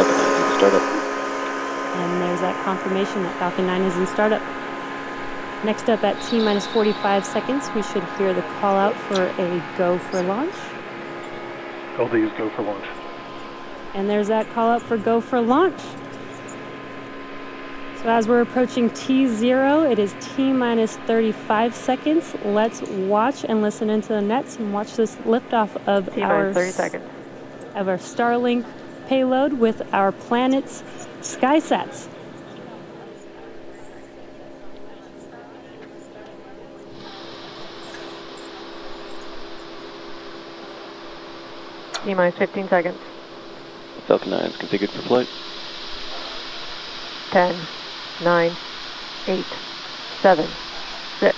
Falcon 9 is in startup. And there's that confirmation that Falcon 9 is in startup. Next up at T minus 45 seconds, we should hear the call out for a go for launch. LD is go for launch. And there's that call out for go for launch. So as we're approaching T0, it is T minus 35 seconds. Let's watch and listen into the nets and watch this liftoff of T our minus 30 seconds. of our Starlink payload with our planet's SkySats. T minus 15 seconds. Falcon 9 is configured for flight. 10, 9, 8, 7, 6,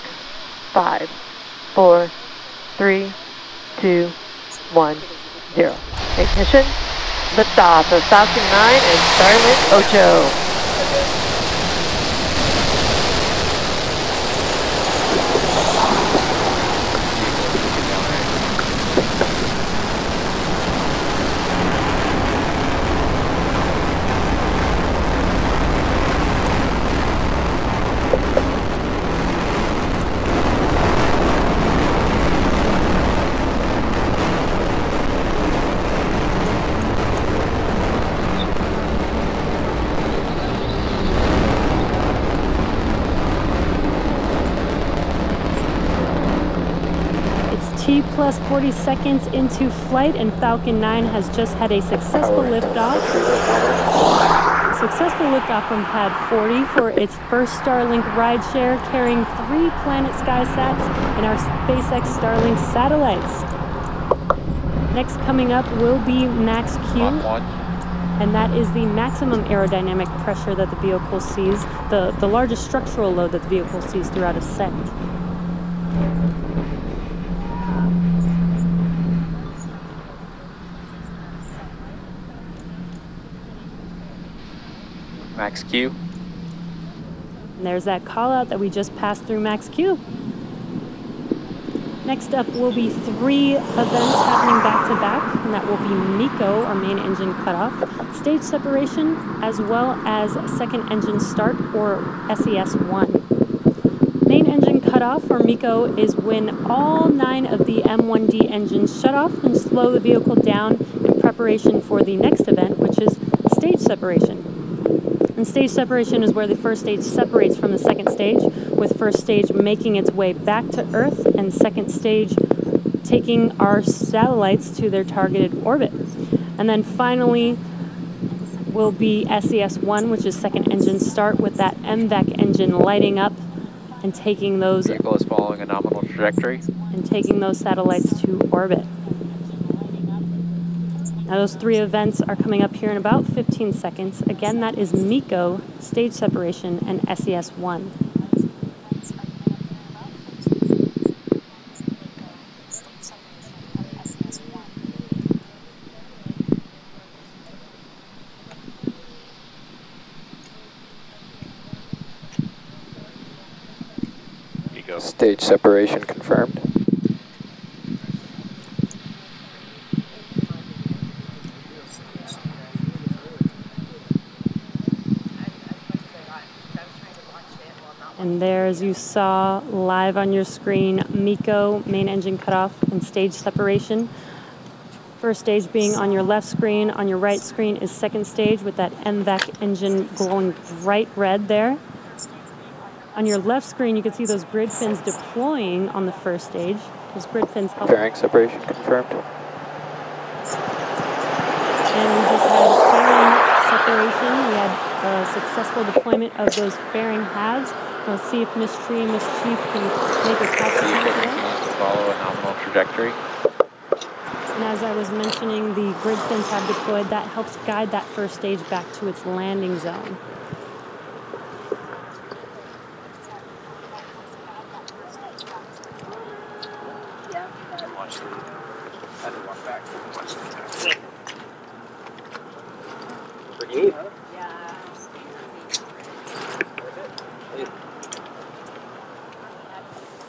5, 4, 3, 2, 1, 0. Ignition. Of Falcon 9 and Starlink Ocho. It's T plus 40 seconds into flight, and Falcon 9 has just had a successful liftoff. Successful liftoff from Pad 40 for its first Starlink rideshare, carrying three Planet SkySats and our SpaceX Starlink satellites. Next coming up will be Max Q, and that is the maximum aerodynamic pressure that the vehicle sees, the, the largest structural load that the vehicle sees throughout a ascent. Max Q. And there's that call out that we just passed through Max Q. Next up will be three events happening back to back, and that will be MECO, our main engine cutoff, stage separation, as well as second engine start, or SES 1. Main engine cutoff, or MECO, is when all nine of the M1D engines shut off and slow the vehicle down in preparation for the next event, which is stage separation. And stage separation is where the first stage separates from the second stage, with first stage making its way back to Earth and second stage taking our satellites to their targeted orbit. And then finally will be SES-1, which is second engine start, with that MVAC engine lighting up and taking those Vehicle is following a nominal trajectory. and taking those satellites to orbit. Now those three events are coming up here in about 15 seconds. Again, that is MECO, stage separation, and SES-1. Stage separation confirmed. And there, as you saw live on your screen, MECO, main engine cutoff, and stage separation. First stage being on your left screen, on your right screen is second stage with that MVAC engine glowing bright red there. On your left screen, you can see those grid fins deploying on the first stage. Those grid fins help. Fairing separation confirmed. We had a successful deployment of those fairing halves. Let's see if Ms. Tree and Ms. Chief can make a catch Vehicle that. to follow a nominal trajectory. And as I was mentioning, the grid fins have deployed. That helps guide that first stage back to its landing zone.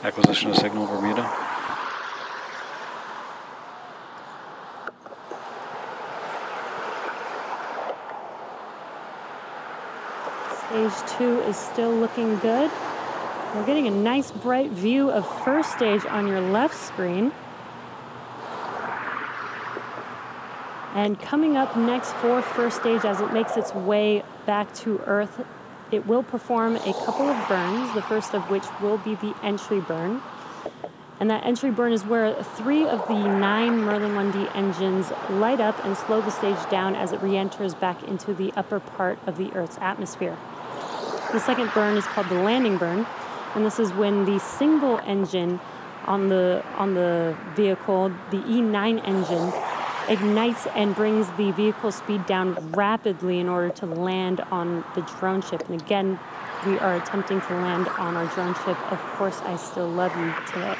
Acquisition of signal Bermuda. Stage two is still looking good. We're getting a nice bright view of first stage on your left screen. And coming up next for first stage as it makes its way back to Earth, it will perform a couple of burns, the first of which will be the entry burn. And that entry burn is where three of the nine Merlin 1D engines light up and slow the stage down as it re-enters back into the upper part of the Earth's atmosphere. The second burn is called the landing burn, and this is when the single engine on the on the vehicle, the E9 engine, ignites and brings the vehicle speed down rapidly in order to land on the drone ship. And again, we are attempting to land on our drone ship. Of Course I Still Love You today.